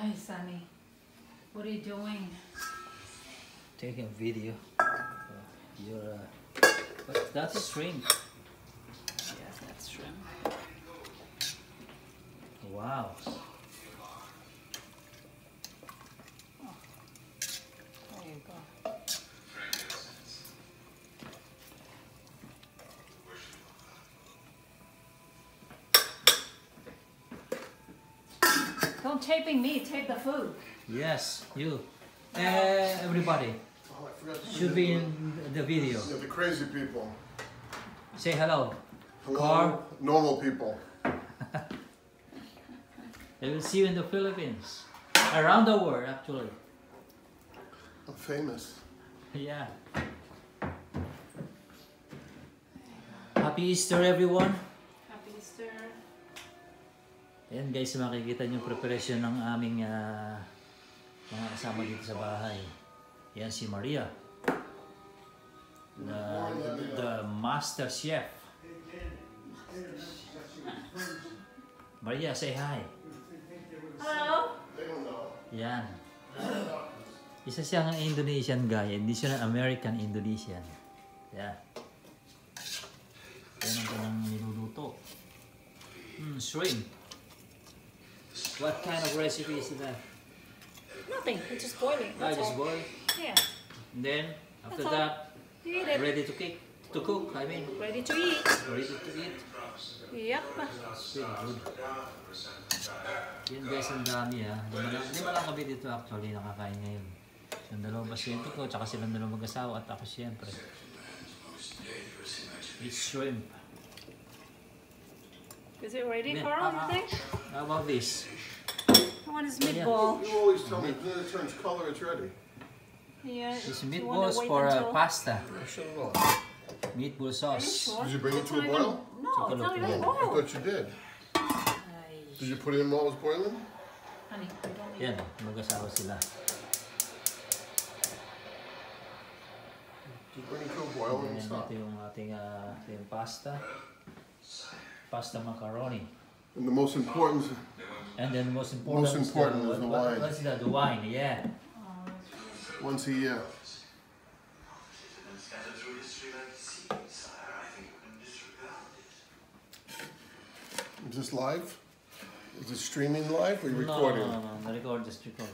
Hi, Sunny. What are you doing? Taking a video. Uh, You're, uh, but that's shrimp. Yes, that's shrimp. Wow. There you go. Don't taping me, tape the food. Yes, you. Uh, everybody Oh, I forgot to should be in the video. Yeah, the crazy people. Say hello. Hello, Car. normal people. They will see you in the Philippines. Around the world, actually. I'm famous. Yeah. Happy Easter, everyone. Ayan guys, makikita yung preparation ng aming ah, mga kasama dito sa bahay. Yan si Maria. The, the master chef. Maria, say hi. Hello. They don't know. Yan. Isa siyang Indonesian guy, hindi siya ng American Indonesian. Yeah. Yan ang kanyang niluluto. Hmm, shrimp. What kind of recipe is that? Nothing. It's just boiling. I That's just all. boil. Yeah. And then, after That's all. that, ready to cook. To cook, I mean. Ready to eat. Ready to eat. Yep. It's really good. Yan guys, ang dami ha. Lima lang, lima lang kami dito actually nakakain ngayon. Yung dalawang pasyente ko, tsaka silang dalawang mag-asawa at ako siyempre. It's shrimp. Is it ready, Yeah. Carl? You think? How about this? What is Yeah. meatball? You always tell me when it turns color, it's ready. Yeah. It's meatballs for uh, pasta. Shut. Meatball sauce. sure? Did you bring it to a not even- boil? No, it's not look. even I thought you did. Did you put it in while it was boiling? Honey, I don't need Yan, mag-asawa sila. Did bring it to a boil and Yan, stop? ito yung ating uh, yung pasta. Pasta macaroni. And the most important, And then most important, Most important the, is the what- wine. What's that? The wine, yeah. once a year. Scattered through history like seeds, sire. I think you can disregard it. Is this live? Is it streaming live or you No, recording? No, no, no, no. Record, just record.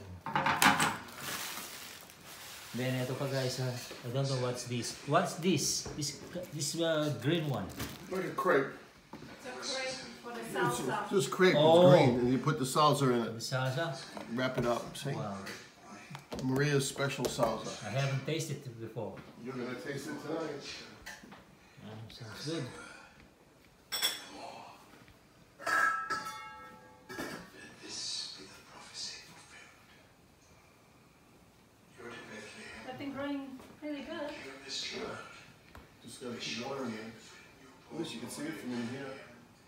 Then ito pa guys, ha? I don't know what's this. What's this? This this uh, green one. Like a crepe. It's a crepe for the It's just crepe, Oh. it's green, and you put the salsa in The it. salsa. Wrap it up. See? Wow, Maria's special salsa. I haven't tasted it before. You're gonna taste it tonight. Ah, sounds good. Let this be the prophecy fulfilled. You're to Bethlehem. I've been growing really good. You're this child. Just gotta put water in there. At least you can see it from in here.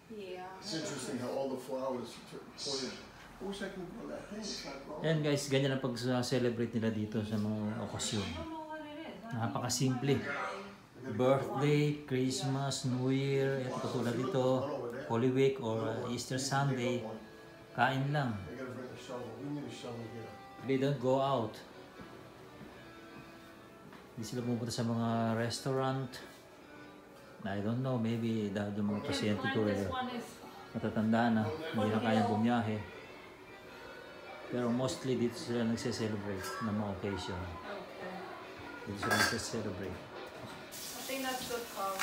Yeah. It's interesting how all the flowers pointed. I wish I could grow that thing. It's not growing. Yan guys, ganyan ang pag-celebrate nila dito sa mga okasyon. Napakasimple. Birthday, Christmas, New Year, ito katulad dito, Holy Week or uh, Easter Sunday, kain lang. I gotta bring a shovel. We need a shovel here. They don't go out. Hindi sila pumunta sa mga restaurant. I don't know, maybe dahil yung mga pasyente ko eh, matatanda na, hindi na kaya bumiyahe. Pero mostly dito sila nagse-celebrate ng mga occasion. okay. Dito sila nagse-celebrate. I think that's good, Carl.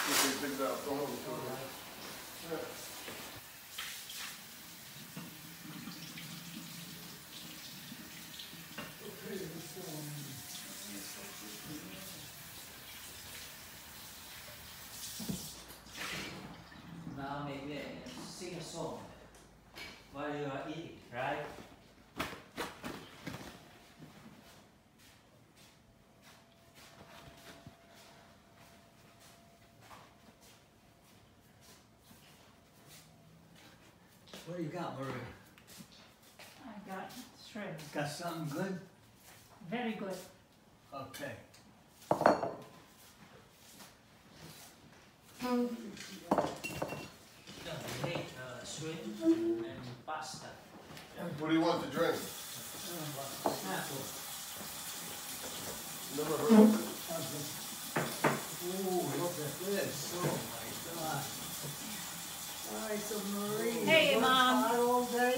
What do you got, Maria? I got shrimp. Got something good? Very good. Okay. Um, I hate uh, and pasta. What do you want to drink? Uh. Never heard of it. Oh, look at this. Oh, my God. Alright, so Marie. Hey, worked Mom. hard all day?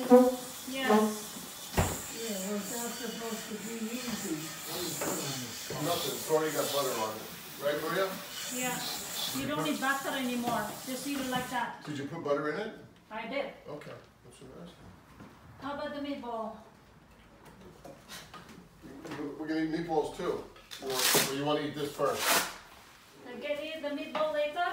Yes. Yeah, well, that's supposed to be easy. What are you putting on this? Nothing, it's already got butter on it. Right, Maria? Yeah. You don't need butter anymore. Just eat it like that. Did you put butter in it? I did. Okay, that's what I asked. How about the meatball? We- We're gonna eat meatballs too. Or, or you wanna eat this first? I can eat the meatball later?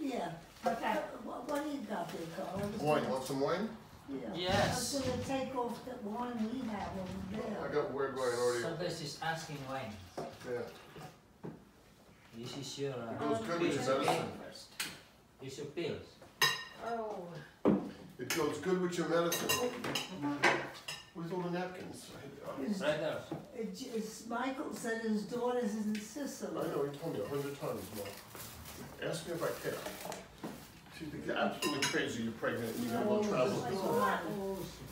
Yeah. Okay. What, what do you got there, Carl? I was Wine, gonna- want some wine? Yeah. Yes. I was gonna take off that wine we have over I there. got red wine already. So this is asking wine. Yeah. This is your It uh, goes good with pills, your okay? medicine. This is your pills. Oh. It goes good with your medicine. Where's all the napkins? I Right there. It's, it's, Michael said his daughter's in Sicily. I Sicily. know, he told me a hundred times, Mom. Ask me if I care. She thinks you're absolutely crazy, you're pregnant and you're gonna go oh, travel.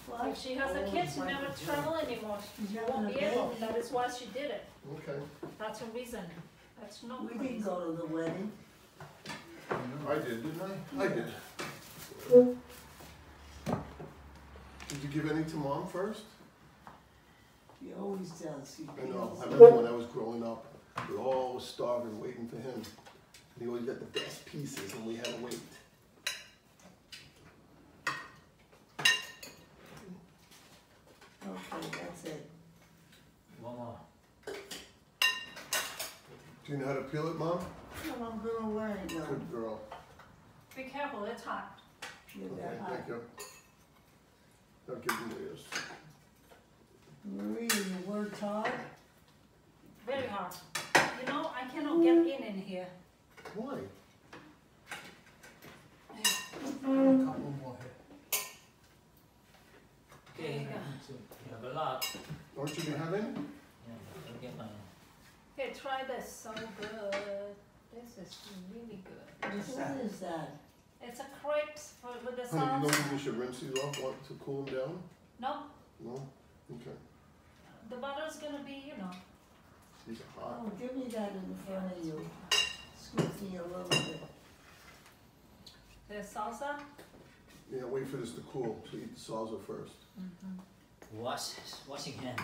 What? If she has a kid, she never travel anymore. She won't be able. That is why she did it. Okay, That's her reason. That's no We crazy. didn't go to the wedding. I did, didn't I? I did. Did you give any to mom first? He always does. He I know, I remember when I was growing up, we all starving, waiting for him. And he always got the best pieces and we had to wait. Okay, that's it. One more. Do you know how to peel it, mom? No, I'm gonna learn though. Good girl. Be careful, it's hot. You're Okay, that hot. thank you. I'll give you this. Marie, you worked hard? Very hard. You know, I cannot get mm. in in here. Why? Couple more here. Okay. There you You have a lot. Don't you be having? Yeah, I'll get my. Here, try this. So good. This is really good. What is that? It's a crepes for, with the Honey, you sauce. don't think we should rinse these off, want to cool them down? No, No? Okay, the butter's gonna be, you know. these are hot. Oh, give me that in front of you. Excuse me a little bit. The salsa. Yeah, wait for this to cool, so eat the salsa first. Mm-hmm. Wash, washing hands.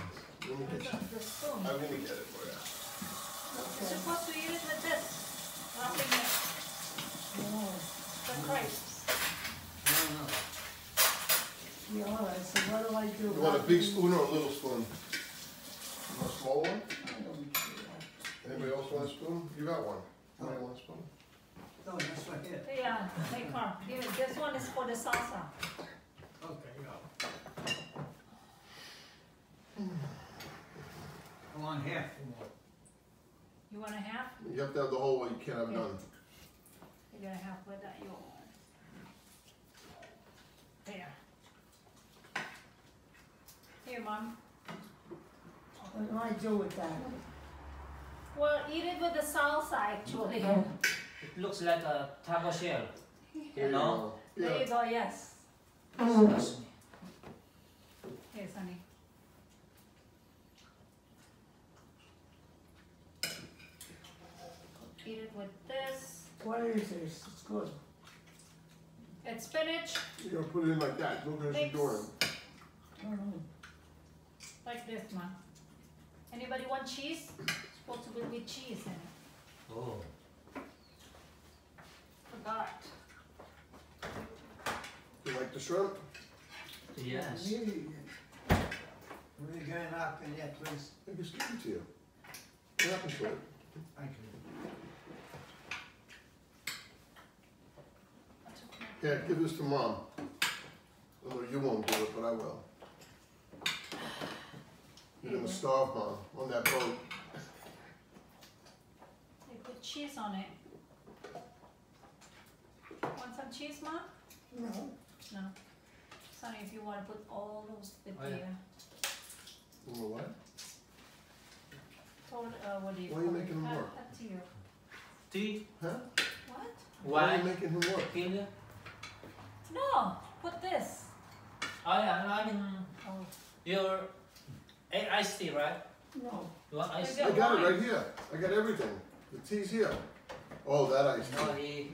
Let me get the, you. the spoon. I'm gonna get it for you. You're Okay. supposed to eat it with this. Wrapping it. Oh, The crepes. No, no. yeah, all right, so what do I do? You want a big spoon or a little spoon? You want a small one? I don't care. Anybody else want a spoon? You got one. Anybody want a spoon? Oh, that's right here. Yeah, take her. Here, this one is for the salsa. Okay, go. I want half more. You want a half? You have to have the whole one, you can't have Yeah. none. You got a half have with that yours. There. Here, mom. What do I do with that? Well, eat it with the salsa actually. It looks like a taco shell. You know? There you go, yes. Oh. Trust me. Here, Sunny. Eat it with this. What is this? It's good. It's spinach, you gotta put it in like that, look at Thanks. you doing. Mm. like this, mom. Anybody want cheese? It's supposed to be with cheese in it. Oh. Forgot. You like the shrimp? Yes. Really? Will you get up in that place? I just give it to you. What happened to it? Thank you. Yeah, give this to mom. Although you won't do it, but I will. You're gonna starve mom on that boat. They put cheese on it. Want some cheese, mom? No. No. Sunny, if you wanna put all those bit Oh, yeah. there. You know what? Told, uh, what do you Why are you making him Add- work? add Tea? Huh? What? Why are you making him work? Kill you? No, put this. Oh yeah, I mean, Oh, your iced tea, right? No. You want ice? tea? I got it right here. I got everything. The tea's here. Oh, that iced tea. No, tea. he,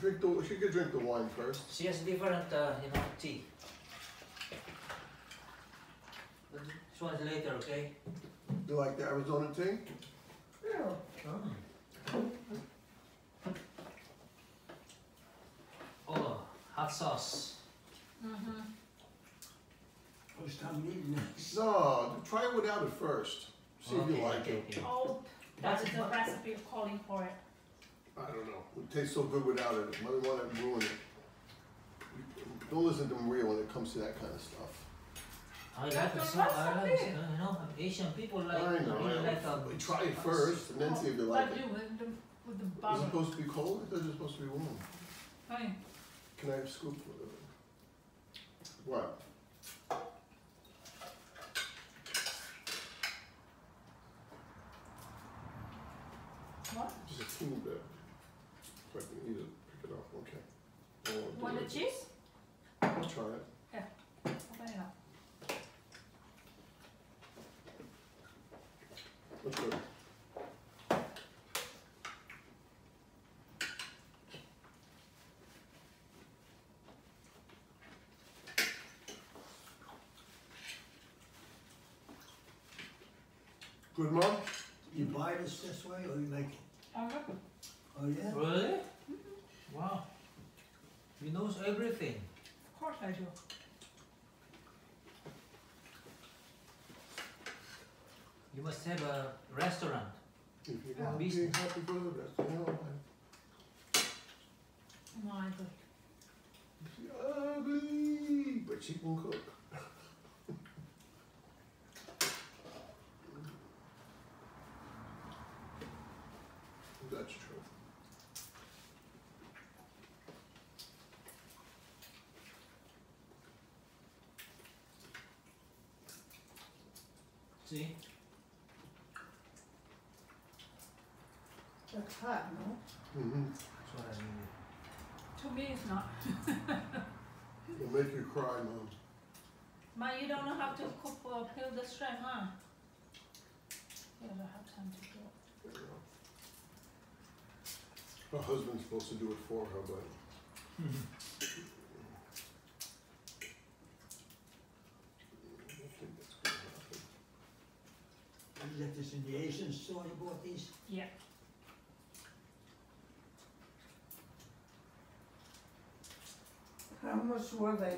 Drink the, she could drink the wine first. she has different, uh, you know, tea. But This one's later, okay? You like the Arizona tea? Yeah. Oh, hot sauce. Mm-hmm. First time eating this. No, try it without it first. See if you like okay, it. okay. Oh, That's is the recipe of calling for it. I don't know. It tastes so good without it. I don't want to ruin it. Don't listen to Maria when it comes to that kind of stuff. I like the sauce, I like, the- you know, Asian people like, I know. really I like, know. uh, Try it first and then see if you like But it. with the, with the Is it supposed to be cold? I thought it supposed to be warm. Fine. Can I have a scoop? What? What? Just a teeny bit. So I can eat it, pick it up, okay. Won't Want the cheese? I'll try it. Open it up. That's good. Good, Mom? You buy this this way or you make it? Oh, look. Oh, yeah? Really? Mm-hmm. Wow. He knows everything. Of course I do. You must have a restaurant. If you Yeah. want to be Business. happy for the rest, you know, No, I do. she's ugly, but she can cook. That's true. See? That's hot, no? Mm-hmm. That's what I mean. To me, it's not. It'll make you cry, Mom. Ma, you don't know how to cook or peel the shrimp, huh? You don't have time to do it. Her husband's supposed to do it for her, but I don't think that's gonna happen. You get this in the Asian store, you bought these? Yeah. How much were they?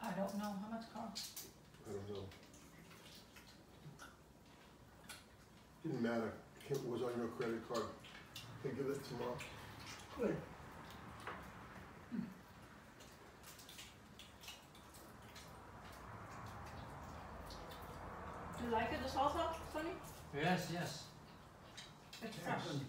I don't know how much cost. I don't know. Didn't matter, it was on your credit card. Think of it tomorrow. Good. Do you like it, the salsa, Yes, yes. It's yes. happened.